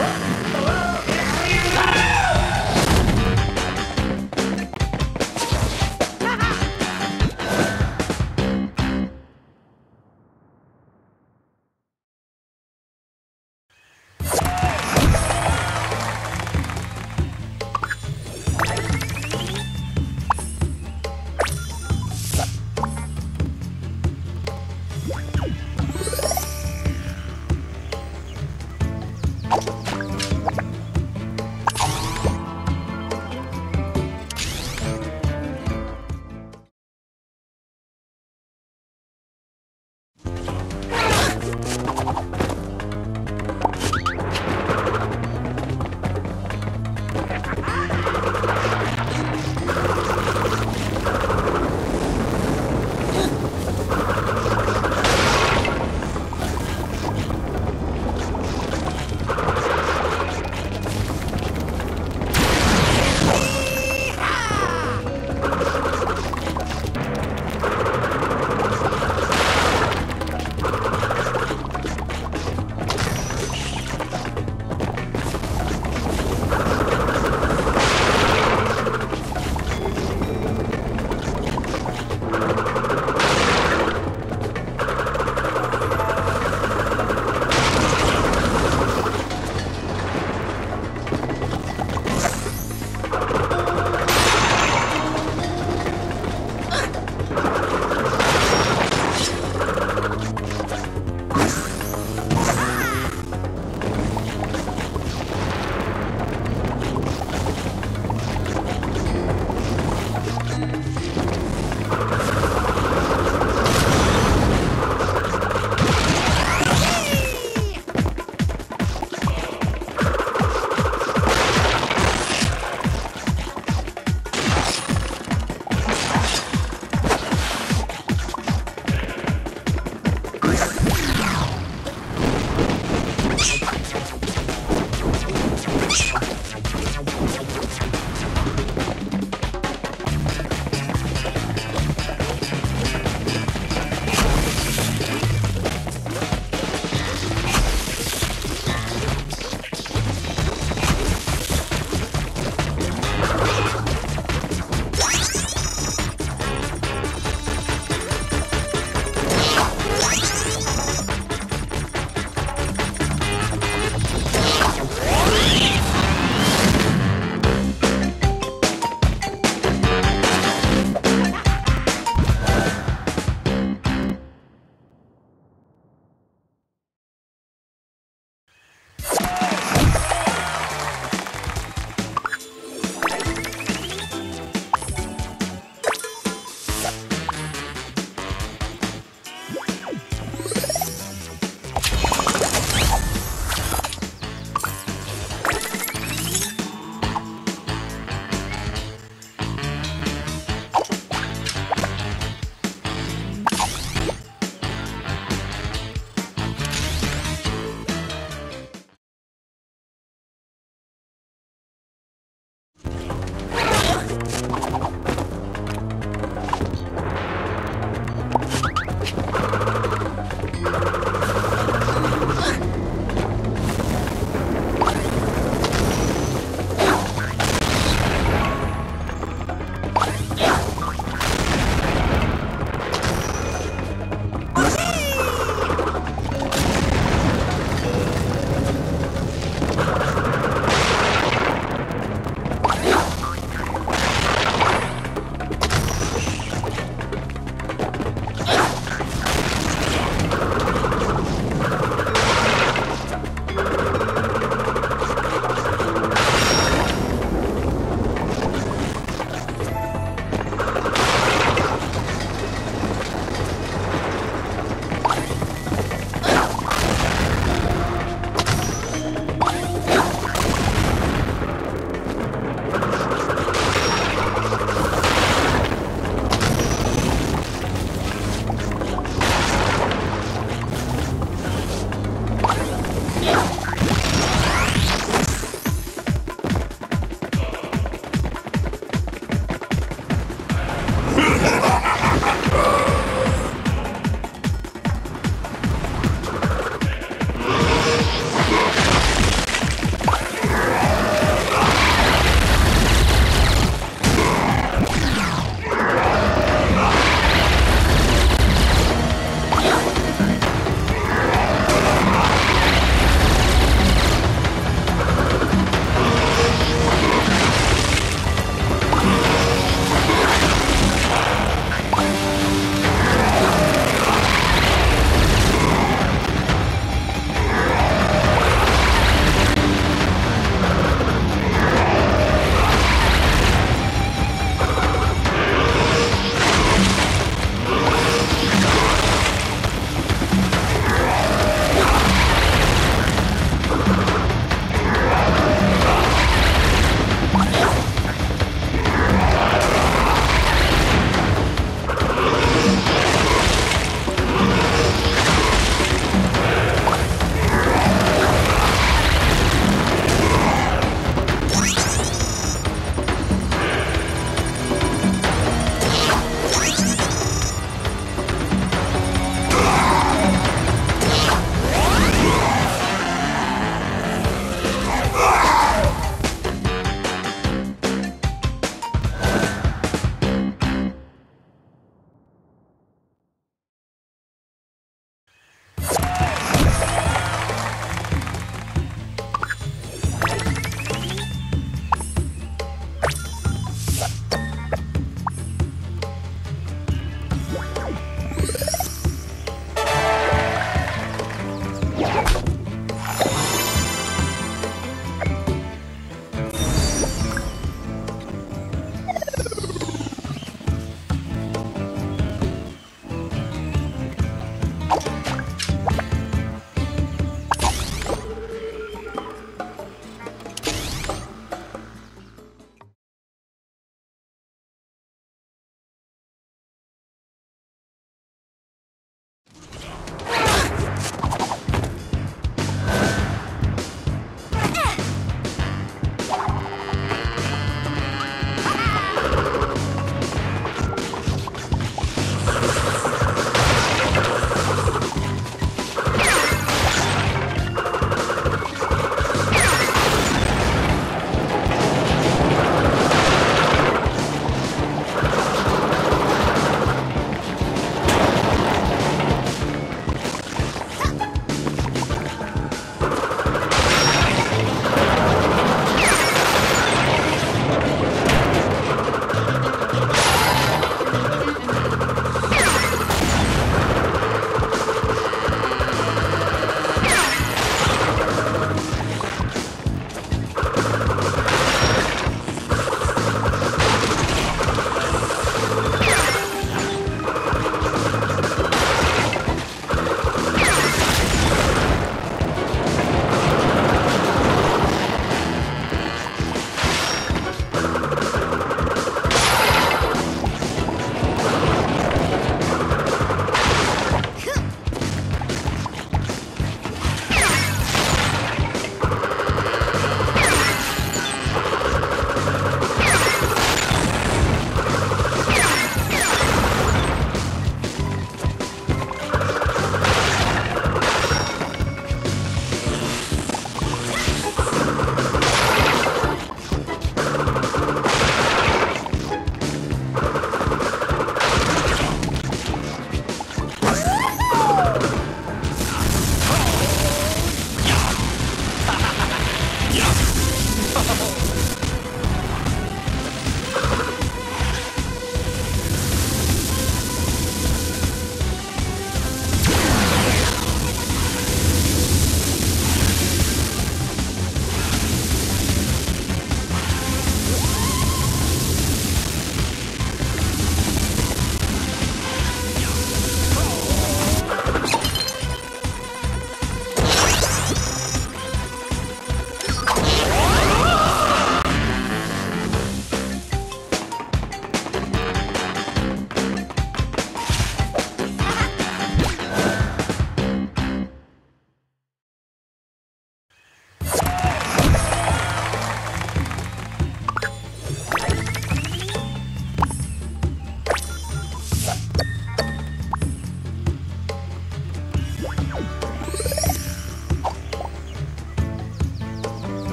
you Ha ha ha!